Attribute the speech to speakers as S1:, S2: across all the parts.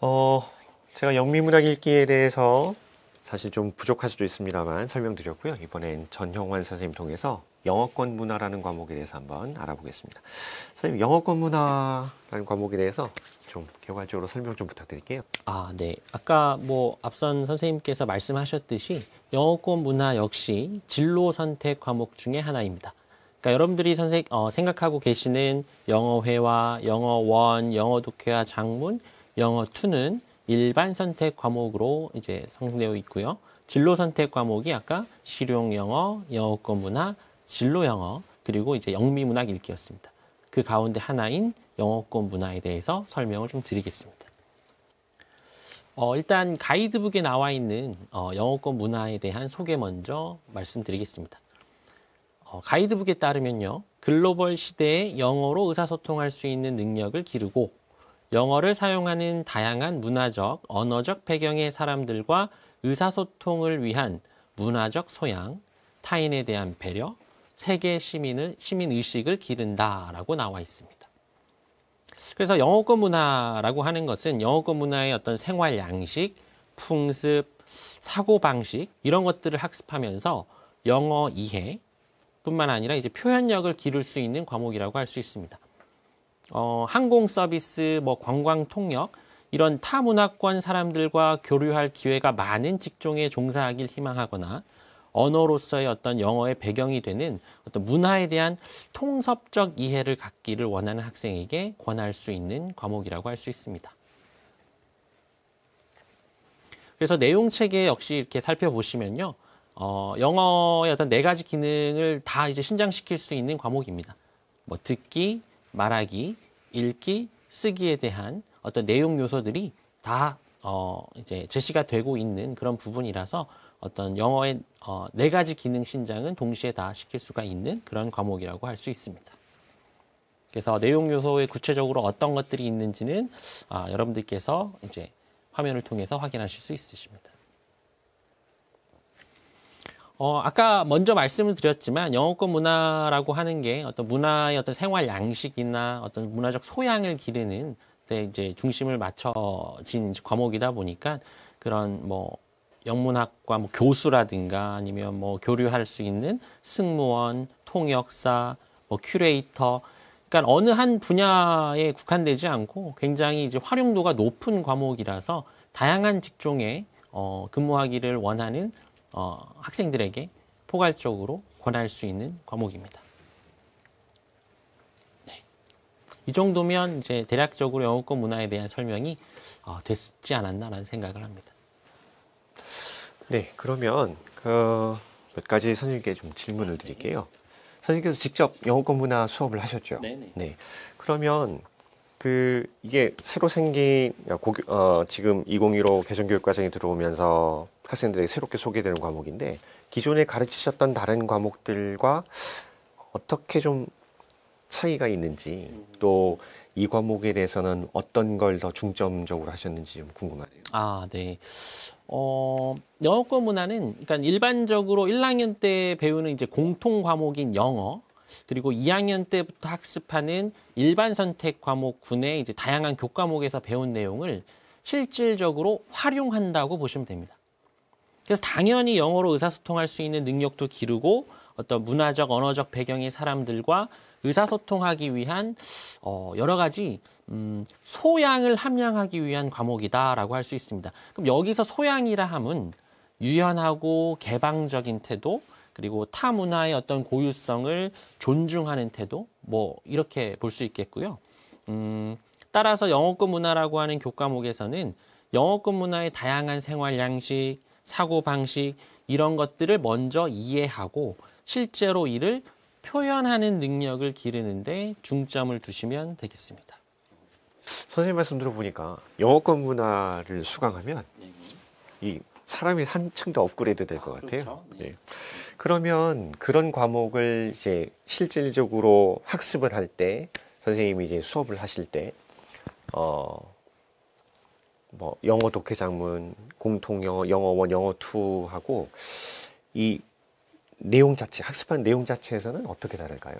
S1: 어, 제가 영미문학 읽기에 대해서 사실 좀 부족할 수도 있습니다만 설명드렸고요. 이번엔 전형환 선생님 통해서 영어권 문화라는 과목에 대해서 한번 알아보겠습니다. 선생님, 영어권 문화라는 과목에 대해서 좀 개괄적으로 설명 좀 부탁드릴게요.
S2: 아, 네. 아까 뭐 앞선 선생님께서 말씀하셨듯이 영어권 문화 역시 진로 선택 과목 중에 하나입니다. 그러니까 여러분들이 선생 어, 생각하고 계시는 영어회화, 영어원, 영어 독해와 장문, 영어 투는 일반 선택 과목으로 이제 성되어 있고요. 진로 선택 과목이 아까 실용 영어, 영어권 문화, 진로 영어, 그리고 이제 영미 문학 읽기였습니다. 그 가운데 하나인 영어권 문화에 대해서 설명을 좀 드리겠습니다. 어, 일단 가이드북에 나와 있는 어, 영어권 문화에 대한 소개 먼저 말씀드리겠습니다. 어, 가이드북에 따르면요. 글로벌 시대에 영어로 의사소통할 수 있는 능력을 기르고 영어를 사용하는 다양한 문화적, 언어적 배경의 사람들과 의사소통을 위한 문화적 소양, 타인에 대한 배려, 세계 시민을, 시민 의식을 기른다라고 나와 있습니다. 그래서 영어권 문화라고 하는 것은 영어권 문화의 어떤 생활 양식, 풍습, 사고 방식 이런 것들을 학습하면서 영어 이해 뿐만 아니라 이제 표현력을 기를 수 있는 과목이라고 할 수 있습니다. 어, 항공 서비스, 뭐 관광 통역 이런 타 문화권 사람들과 교류할 기회가 많은 직종에 종사하길 희망하거나 언어로서의 어떤 영어의 배경이 되는 어떤 문화에 대한 통섭적 이해를 갖기를 원하는 학생에게 권할 수 있는 과목이라고 할 수 있습니다. 그래서 내용 체계 역시 이렇게 살펴보시면요. 어, 영어의 어떤 네 가지 기능을 다 이제 신장시킬 수 있는 과목입니다. 뭐 듣기, 말하기, 읽기, 쓰기에 대한 어떤 내용 요소들이 다 어, 이제 제시가 되고 있는 그런 부분이라서 어떤 영어의 어, 네 가지 기능 신장은 동시에 다 시킬 수가 있는 그런 과목이라고 할 수 있습니다. 그래서 내용 요소에 구체적으로 어떤 것들이 있는지는 아, 여러분들께서 이제 화면을 통해서 확인하실 수 있으십니다. 어, 아까 먼저 말씀을 드렸지만 영어권 문화라고 하는 게 어떤 문화의 어떤 생활 양식이나 어떤 문화적 소양을 기르는 데 이제 중심을 맞춰진 과목이다 보니까 그런 뭐 영문학과 뭐 교수라든가 아니면 뭐 교류할 수 있는 승무원, 통역사, 뭐 큐레이터 그러니까 어느 한 분야에 국한되지 않고 굉장히 이제 활용도가 높은 과목이라서 다양한 직종에 어, 근무하기를 원하는 어, 학생들에게 포괄적으로 권할 수 있는 과목입니다. 네. 이 정도면 이제 대략적으로 영어권 문화에 대한 설명이 어, 됐지 않았나라는 생각을 합니다.
S1: 네, 그러면 그몇 가지 선생님께 좀 질문을 드릴게요. 선생님께서 직접 영어권 문화 수업을 하셨죠?
S2: 네네.
S1: 네. 그러면 그 이게 새로 생긴 고교, 어, 지금 2015 개정교육과정에 들어오면서 학생들에게 새롭게 소개되는 과목인데 기존에 가르치셨던 다른 과목들과 어떻게 좀 차이가 있는지 또 이 과목에 대해서는 어떤 걸 더 중점적으로 하셨는지 좀 궁금하네요.
S2: 아, 네. 어, 영어권 문화는 그러니까 일반적으로 1학년 때 배우는 이제 공통 과목인 영어 그리고 2학년 때부터 학습하는 일반 선택 과목 군의 이제 다양한 교과목에서 배운 내용을 실질적으로 활용한다고 보시면 됩니다. 그래서 당연히 영어로 의사소통할 수 있는 능력도 기르고 어떤 문화적, 언어적 배경의 사람들과 의사소통하기 위한 어, 여러 가지 음, 소양을 함양하기 위한 과목이다라고 할 수 있습니다. 그럼 여기서 소양이라 함은 유연하고 개방적인 태도, 그리고 타 문화의 어떤 고유성을 존중하는 태도, 뭐 이렇게 볼 수 있겠고요. 음, 따라서 영어권 문화라고 하는 교과목에서는 영어권 문화의 다양한 생활 양식, 사고 방식 이런 것들을 먼저 이해하고 실제로 이를 표현하는 능력을 기르는데 중점을 두시면 되겠습니다.
S1: 선생님 말씀 들어보니까 영어권 문화를 수강하면 이 사람이 한층 더 업그레이드 될 것 같아요.
S2: 그렇죠. 네.
S1: 네. 그러면 그런 과목을 이제 실질적으로 학습을 할 때 선생님이 이제 수업을 하실 때 어, 뭐 영어 독해 작문, 공통 영어, 영어 one, 영어 two 하고 이 내용 자체, 학습한 내용 자체에서는 어떻게 다를까요?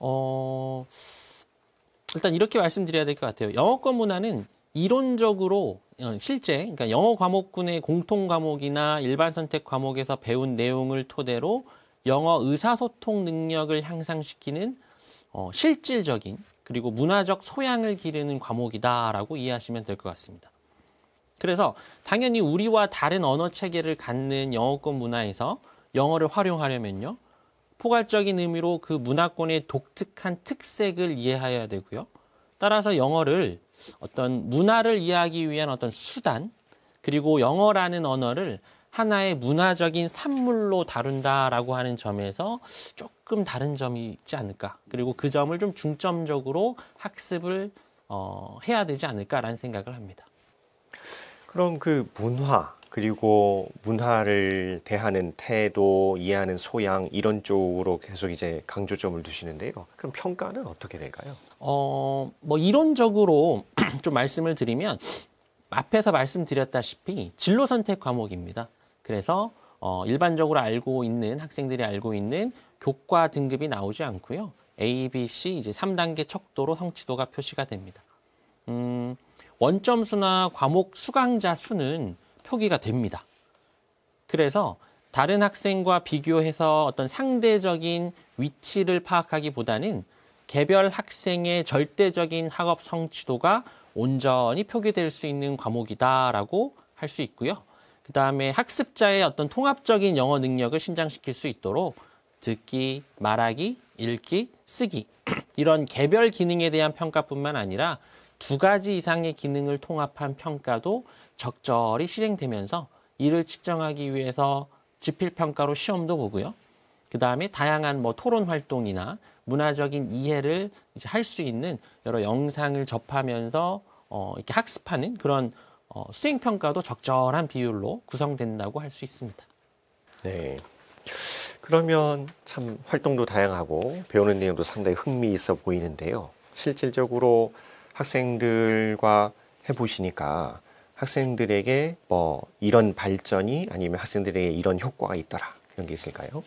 S2: 어, 일단 이렇게 말씀드려야 될 것 같아요. 영어권 문화는 이론적으로 어, 실제 그러니까 영어 과목군의 공통 과목이나 일반 선택 과목에서 배운 내용을 토대로 영어 의사소통 능력을 향상시키는 어, 실질적인 그리고 문화적 소양을 기르는 과목이다라고 이해하시면 될 것 같습니다. 그래서 당연히 우리와 다른 언어 체계를 갖는 영어권 문화에서 영어를 활용하려면요. 포괄적인 의미로 그 문화권의 독특한 특색을 이해해야 되고요. 따라서 영어를 어떤 문화를 이해하기 위한 어떤 수단, 그리고 영어라는 언어를 하나의 문화적인 산물로 다룬다라고 하는 점에서 조금 다른 점이 있지 않을까. 그리고 그 점을 좀 중점적으로 학습을 어, 해야 되지 않을까라는 생각을 합니다.
S1: 그럼 그 문화 그리고 문화를 대하는 태도, 이해하는 소양 이런 쪽으로 계속 이제 강조점을 두시는데요. 그럼 평가는 어떻게 될까요?
S2: 어, 뭐 이론적으로 좀 말씀을 드리면 앞에서 말씀드렸다시피 진로 선택 과목입니다. 그래서 어, 일반적으로 알고 있는 학생들이 알고 있는 교과 등급이 나오지 않고요. A, B, C 이제 3단계 척도로 성취도가 표시가 됩니다. 음, 원점 수나 과목 수강자 수는 표기가 됩니다. 그래서 다른 학생과 비교해서 어떤 상대적인 위치를 파악하기보다는 개별 학생의 절대적인 학업 성취도가 온전히 표기될 수 있는 과목이다라고 할 수 있고요. 그 다음에 학습자의 어떤 통합적인 영어 능력을 신장시킬 수 있도록 듣기, 말하기, 읽기, 쓰기 이런 개별 기능에 대한 평가뿐만 아니라 두 가지 이상의 기능을 통합한 평가도 적절히 실행되면서 이를 측정하기 위해서 지필 평가로 시험도 보고요. 그 다음에 다양한 뭐 토론 활동이나 문화적인 이해를 이제 할 수 있는 여러 영상을 접하면서 어, 이렇게 학습하는 그런 어, 수행 평가도 적절한 비율로 구성된다고 할 수 있습니다.
S1: 네. 그러면 참 활동도 다양하고 배우는 내용도 상당히 흥미 있어 보이는데요. 실질적으로 학생들과 해보시니까 학생들에게 뭐 이런 발전이 아니면 학생들에게 이런 효과가 있더라 이런 게 있을까요?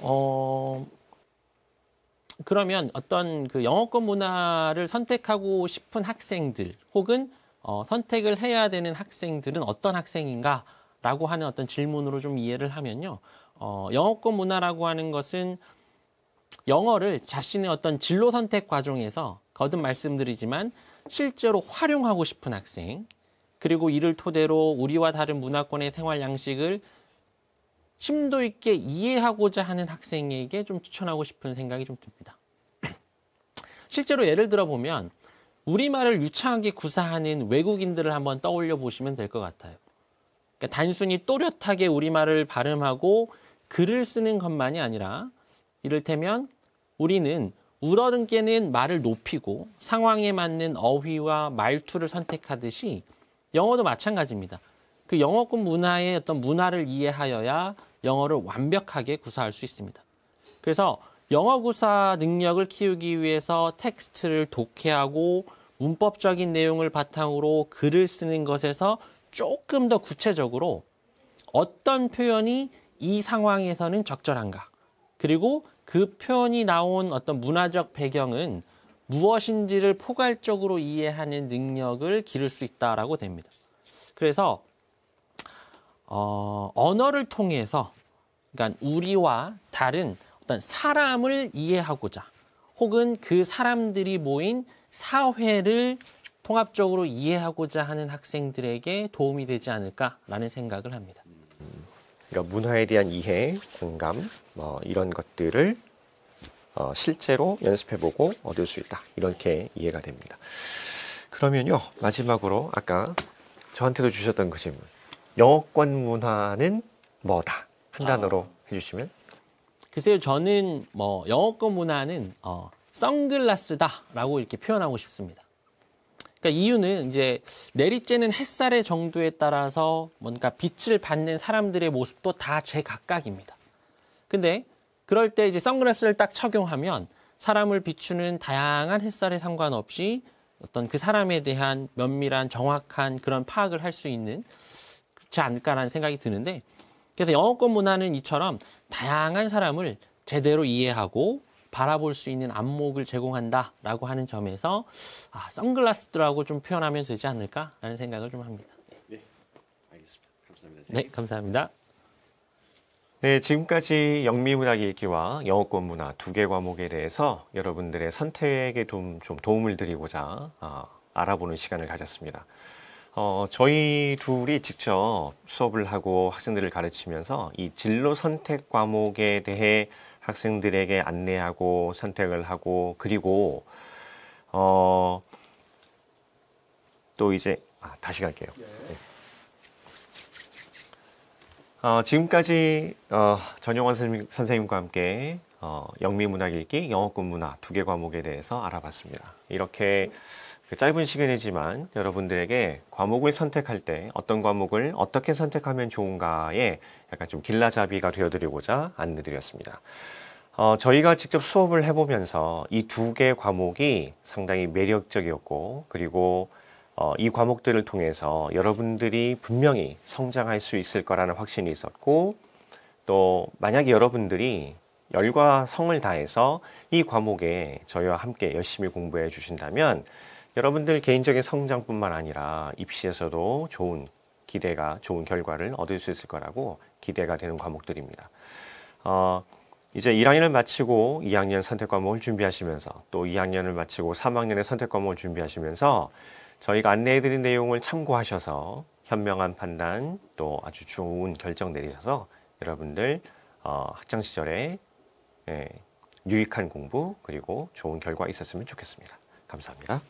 S2: 어, 그러면 어떤 그 영어권 문화를 선택하고 싶은 학생들 혹은 어, 선택을 해야 되는 학생들은 어떤 학생인가? 라고 하는 어떤 질문으로 좀 이해를 하면요. 어, 영어권 문화라고 하는 것은 영어를 자신의 어떤 진로 선택 과정에서 거듭 말씀드리지만 실제로 활용하고 싶은 학생, 그리고 이를 토대로 우리와 다른 문화권의 생활 양식을 심도 있게 이해하고자 하는 학생에게 좀 추천하고 싶은 생각이 좀 듭니다. 실제로 예를 들어 보면 우리말을 유창하게 구사하는 외국인들을 한번 떠올려 보시면 될 것 같아요. 그러니까 단순히 또렷하게 우리말을 발음하고 글을 쓰는 것만이 아니라 이를테면 우리는 우러등께는 말을 높이고 상황에 맞는 어휘와 말투를 선택하듯이 영어도 마찬가지입니다. 그 영어권 문화의 어떤 문화를 이해하여야 영어를 완벽하게 구사할 수 있습니다. 그래서 영어 구사 능력을 키우기 위해서 텍스트를 독해하고 문법적인 내용을 바탕으로 글을 쓰는 것에서 조금 더 구체적으로 어떤 표현이 이 상황에서는 적절한가. 그리고 그 표현이 나온 어떤 문화적 배경은 무엇인지를 포괄적으로 이해하는 능력을 기를 수 있다라고 됩니다. 그래서 어, 언어를 통해서 그러니까 우리와 다른 어떤 사람을 이해하고자 혹은 그 사람들이 모인 사회를 통합적으로 이해하고자 하는 학생들에게 도움이 되지 않을까라는 생각을 합니다.
S1: 그러니까 문화에 대한 이해, 공감, 뭐 이런 것들을 어, 실제로 연습해보고 얻을 수 있다. 이렇게 이해가 됩니다. 그러면요 마지막으로 아까 저한테도 주셨던 그 질문. 영어권 문화는 뭐다? 한 단어로 해주시면.
S2: 글쎄요, 저는 뭐 영어권 문화는 어, 선글라스다라고 이렇게 표현하고 싶습니다. 그러니까 이유는 이제 내리쬐는 햇살의 정도에 따라서 뭔가 빛을 받는 사람들의 모습도 다 제각각입니다. 근데 그럴 때 이제 선글라스를 딱 착용하면 사람을 비추는 다양한 햇살에 상관없이 어떤 그 사람에 대한 면밀한 정확한 그런 파악을 할 수 있는 그렇지 않을까라는 생각이 드는데 그래서 영어권 문화는 이처럼 다양한 사람을 제대로 이해하고 바라볼 수 있는 안목을 제공한다라고 하는 점에서 아, 선글라스들하고 좀 표현하면 되지 않을까라는 생각을 좀 합니다.
S1: 알겠습니다. 감사합니다.
S2: 네, 감사합니다.
S1: 네, 지금까지 영미문학 읽기와 영어권 문화 두 개 과목에 대해서 여러분들의 선택에 좀, 좀 도움을 드리고자 아, 알아보는 시간을 가졌습니다. 어, 저희 둘이 직접 수업을 하고 학생들을 가르치면서 이 진로 선택 과목에 대해 학생들에게 안내하고 선택을 하고 그리고 어, 또 이제 아, 다시 갈게요. 네. 어, 지금까지 어, 전용원 선생님, 선생님 과 함께 어, 영미문학 읽기, 영어권 문화 두 개 과목에 대해서 알아봤습니다. 이렇게 그 짧은 시간이지만 여러분들에게 과목을 선택할 때 어떤 과목을 어떻게 선택하면 좋은가에 약간 좀 길라잡이가 되어드리고자 안내드렸습니다. 어, 저희가 직접 수업을 해보면서 이 두 개 과목이 상당히 매력적이었고 그리고 어, 이 과목들을 통해서 여러분들이 분명히 성장할 수 있을 거라는 확신이 있었고 또 만약에 여러분들이 열과 성을 다해서 이 과목에 저희와 함께 열심히 공부해 주신다면 여러분들 개인적인 성장뿐만 아니라 입시에서도 좋은 기대가 좋은 결과를 얻을 수 있을 거라고 기대가 되는 과목들입니다. 어, 이제 1학년을 마치고 2학년 선택 과목을 준비하시면서 또 2학년을 마치고 3학년의 선택 과목을 준비하시면서 저희가 안내해드린 내용을 참고하셔서 현명한 판단 또 아주 좋은 결정 내리셔서 여러분들 어, 학창 시절에 예, 유익한 공부 그리고 좋은 결과 있었으면 좋겠습니다. 감사합니다.